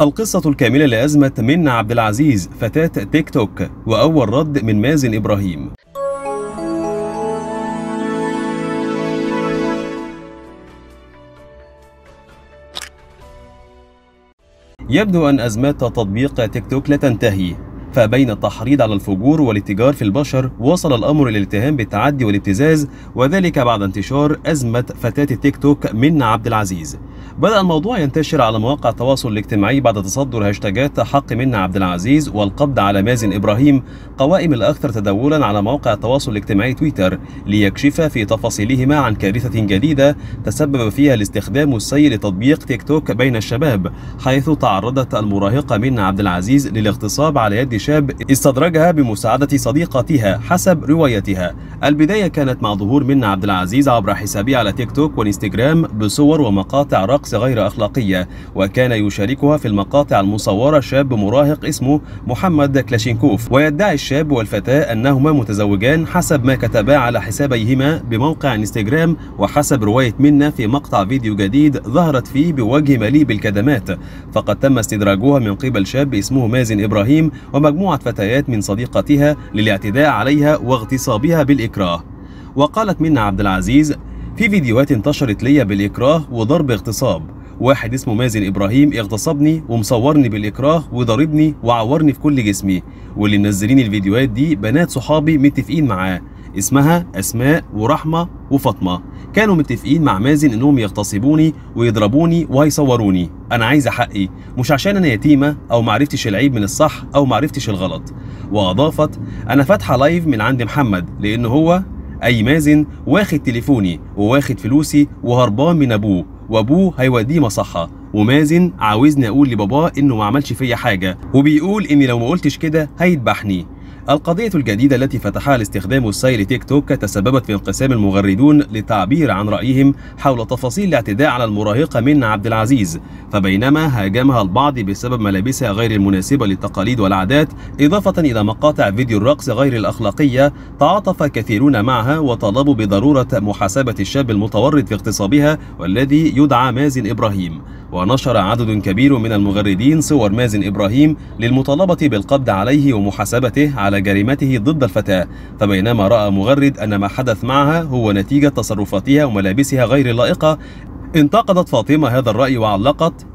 القصة الكاملة لأزمة منى عبد العزيز فتاة تيك توك وأول رد من مازن إبراهيم. يبدو أن أزمات تطبيق تيك توك لا تنتهي فبين التحريض على الفجور والاتجار في البشر وصل الأمر إلى الاتهام بالتعدي والابتزاز وذلك بعد انتشار أزمة فتاة التيك توك منى عبد العزيز. بدأ الموضوع ينتشر على مواقع التواصل الاجتماعي بعد تصدر هاشتاجات حق منى عبد العزيز والقبض على مازن إبراهيم قوائم الأكثر تداولا على مواقع التواصل الاجتماعي تويتر ليكشف في تفاصيلهما عن كارثة جديدة تسبب فيها الاستخدام السيء لتطبيق تيك توك بين الشباب حيث تعرضت المراهقة منى عبد العزيز للاغتصاب على يد شاب استدرجها بمساعدة صديقتها حسب روايتها. البداية كانت مع ظهور منى عبد العزيز عبر حسابها على تيك توك وإنستجرام بصور ومقاطع رقص غير أخلاقية وكان يشاركها في المقاطع المصورة شاب مراهق اسمه محمد كلاشينكوف. ويدعي الشاب والفتاة أنهما متزوجان حسب ما كتبا على حسابيهما بموقع انستجرام وحسب رواية منى في مقطع فيديو جديد ظهرت فيه بوجه مليء بالكدمات. فقد تم استدراجها من قبل شاب اسمه مازن إبراهيم ومجموعة فتيات من صديقتها للاعتداء عليها واغتصابها بالإكراه. وقالت منى عبد العزيز في فيديوهات انتشرت ليا بالإكراه وضرب اغتصاب. واحد اسمه مازن إبراهيم اغتصبني ومصورني بالإكراه وضربني وعورني في كل جسمي. واللي منزلين الفيديوهات دي بنات صحابي متفقين معاه. اسمها أسماء ورحمة وفاطمة. كانوا متفقين مع مازن إنهم يغتصبوني ويضربوني وهيصوروني. أنا عايزه حقي مش عشان أنا يتيمة أو معرفتش العيب من الصح أو معرفتش الغلط. وأضافت أنا فاتحة لايف من عند محمد لأن هو أي مازن واخد تليفوني وواخد فلوسي وهربان من أبوه وأبوه هيوديه مصحة. ومازن عاوزني أقول لباباه إنه ما عملش فيا حاجة. وبيقول إني لو ما قلتش كده هيذبحني. القضية الجديدة التي فتحها الاستخدام السيء لتيك توك تسببت في انقسام المغردون للتعبير عن رأيهم حول تفاصيل الاعتداء على المراهقة منى عبد العزيز. فبينما هاجمها البعض بسبب ملابسها غير المناسبة للتقاليد والعادات إضافة إلى مقاطع فيديو الرقص غير الأخلاقية تعاطف كثيرون معها وطالبوا بضرورة محاسبة الشاب المتورط في اغتصابها والذي يدعى مازن إبراهيم. ونشر عدد كبير من المغردين صور مازن إبراهيم للمطالبة بالقبض عليه ومحاسبته على جريمته ضد الفتاة فبينما رأى مغرد أن ما حدث معها هو نتيجة تصرفاتها وملابسها غير اللائقة انتقدت فاطمة هذا الرأي وعلقت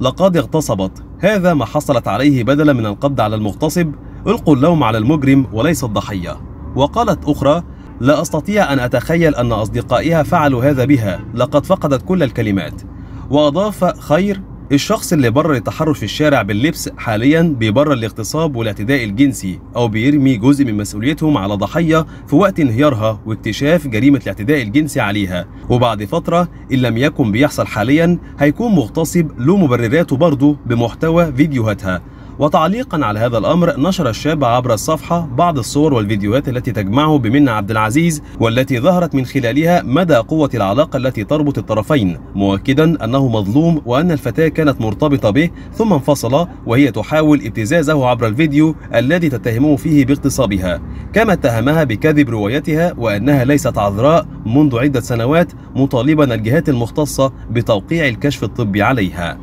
لقد اغتصبت. هذا ما حصلت عليه بدلا من القبض على المغتصب. ألقوا اللوم على المجرم وليس الضحية. وقالت أخرى لا أستطيع أن أتخيل أن أصدقائها فعلوا هذا بها. لقد فقدت كل الكلمات. وأضاف خير. الشخص اللي برر التحرش في الشارع باللبس حاليا بيبرر الاغتصاب والاعتداء الجنسي أو بيرمي جزء من مسؤوليتهم على ضحية في وقت انهيارها واكتشاف جريمة الاعتداء الجنسي عليها. وبعد فترة إن لم يكن بيحصل حاليا هيكون مغتصب له مبرراته برضه بمحتوى فيديوهاتها. وتعليقا على هذا الأمر نشر الشاب عبر الصفحة بعض الصور والفيديوهات التي تجمعه بمنى عبد العزيز والتي ظهرت من خلالها مدى قوة العلاقة التي تربط الطرفين مؤكدا أنه مظلوم وأن الفتاة كانت مرتبطة به ثم انفصل وهي تحاول ابتزازه عبر الفيديو الذي تتهمه فيه باغتصابها. كما اتهمها بكذب روايتها وأنها ليست عذراء منذ عدة سنوات مطالبا الجهات المختصة بتوقيع الكشف الطبي عليها.